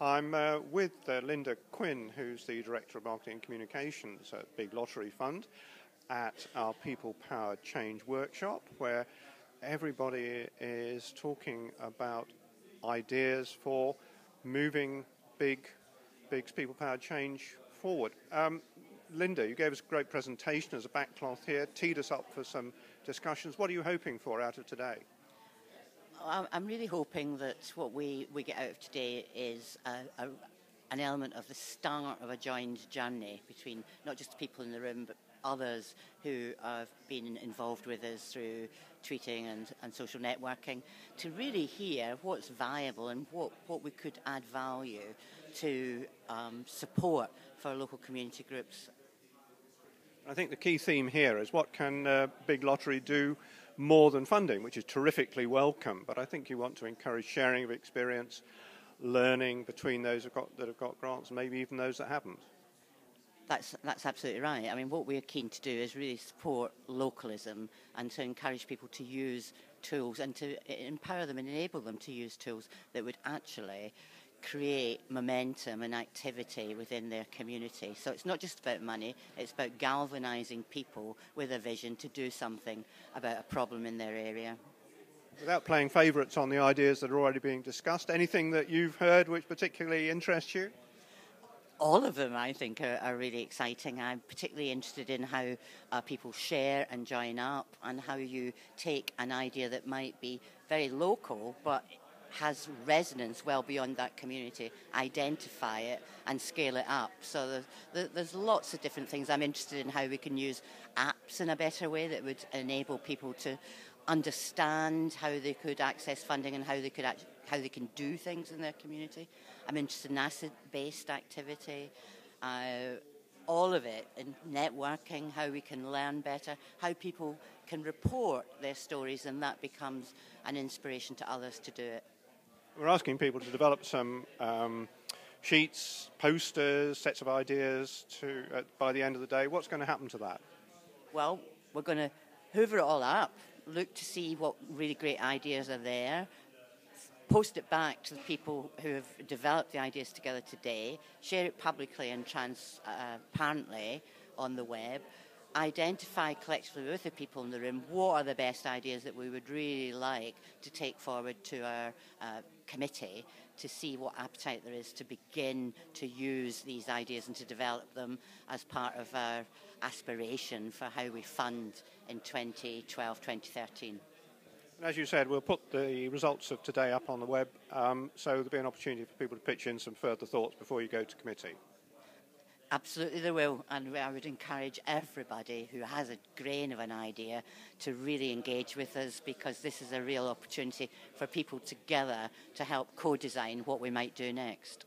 I'm uh, with uh, Linda Quinn, who's the Director of Marketing and Communications at Big Lottery Fund, at our People Powered Change workshop, where everybody is talking about ideas for moving big, big people powered change forward. Um, Linda, you gave us a great presentation as a backcloth here, teed us up for some discussions. What are you hoping for out of today? I'm really hoping that what we, we get out of today is a, a, an element of the start of a joined journey between not just the people in the room, but others who have been involved with us through tweeting and, and social networking to really hear what's viable and what, what we could add value to um, support for local community groups. I think the key theme here is what can uh, Big Lottery do more than funding, which is terrifically welcome. But I think you want to encourage sharing of experience, learning between those got, that have got grants, maybe even those that haven't. That's, that's absolutely right. I mean, what we're keen to do is really support localism and to encourage people to use tools and to empower them and enable them to use tools that would actually create momentum and activity within their community. So it's not just about money, it's about galvanizing people with a vision to do something about a problem in their area. Without playing favourites on the ideas that are already being discussed, anything that you've heard which particularly interests you? all of them, I think, are, are, really exciting. I'm particularly interested in how uh, people share and join up, and how you take an idea that might be very local, but has resonance well beyond that community, identify it and scale it up. So there's, there's lots of different things. I'm interested in how we can use apps in a better way that would enable people to understand how they could access funding and how they could act, how they can do things in their community. I'm interested in asset-based activity. Uh, all of it in networking, how we can learn better, how people can report their stories, and that becomes an inspiration to others to do it. We're asking people to develop some um, sheets, posters, sets of ideas to, uh, by the end of the day. What's going to happen to that? Well, we're going to hoover it all up, look to see what really great ideas are there, post it back to the people who have developed the ideas together today, share it publicly and transparently on the web, identify collectively with the people in the room what are the best ideas that we would really like to take forward to our uh, committee to see what appetite there is to begin to use these ideas and to develop them as part of our aspiration for how we fund in 2012 2013. And As you said, we'll put the results of today up on the web, um, so there'll be an opportunity for people to pitch in some further thoughts before you go to committee. Absolutely, there will, and I would encourage everybody who has a grain of an idea to really engage with us because this is a real opportunity for people together to help co design what we might do next.